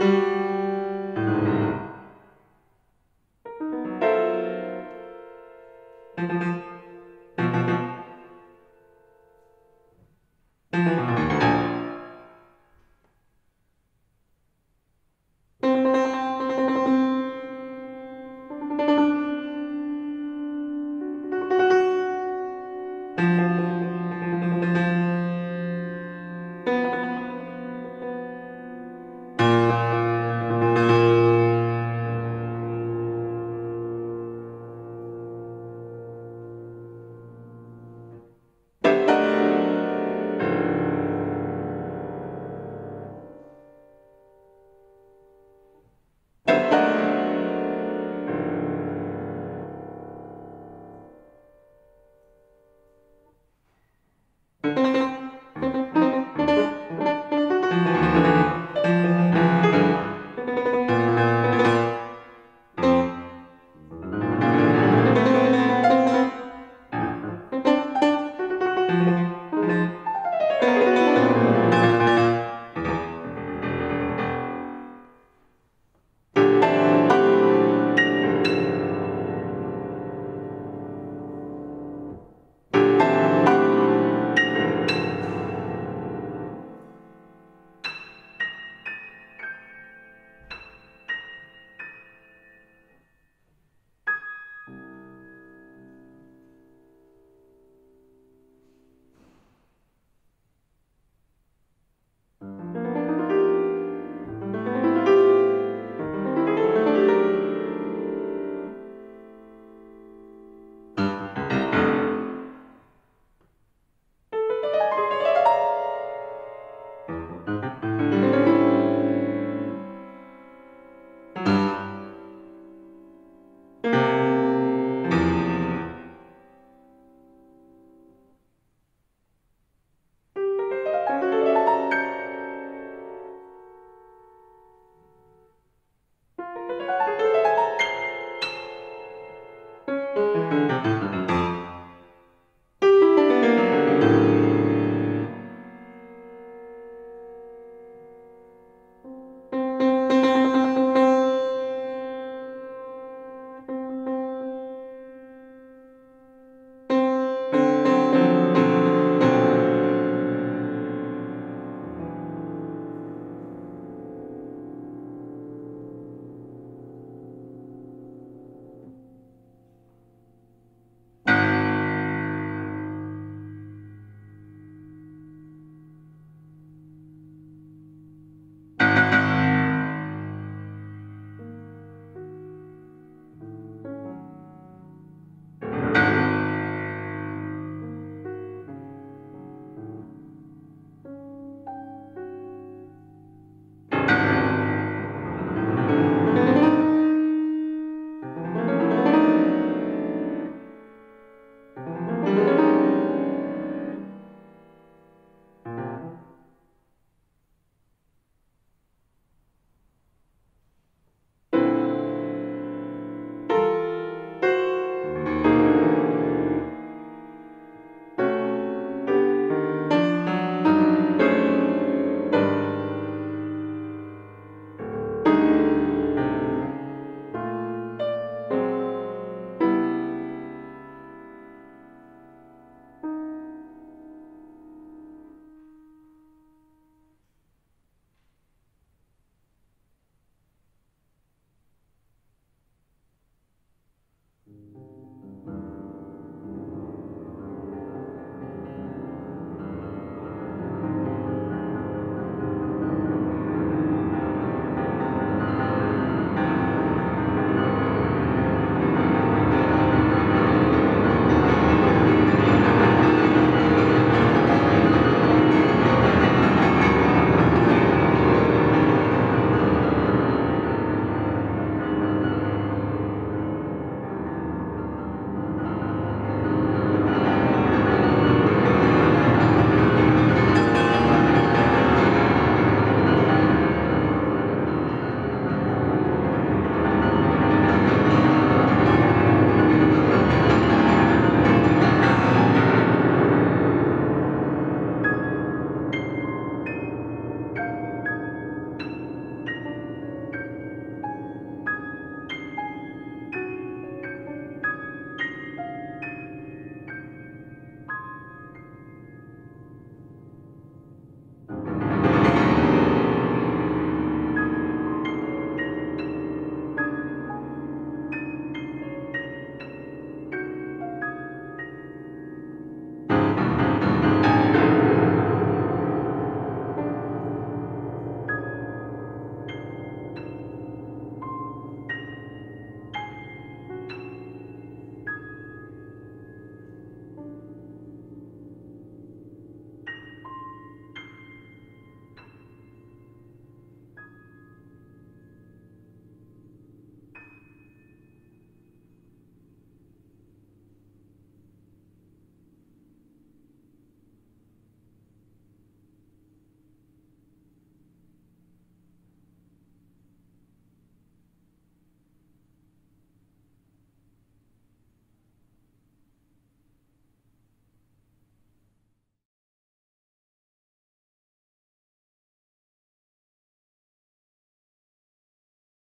Música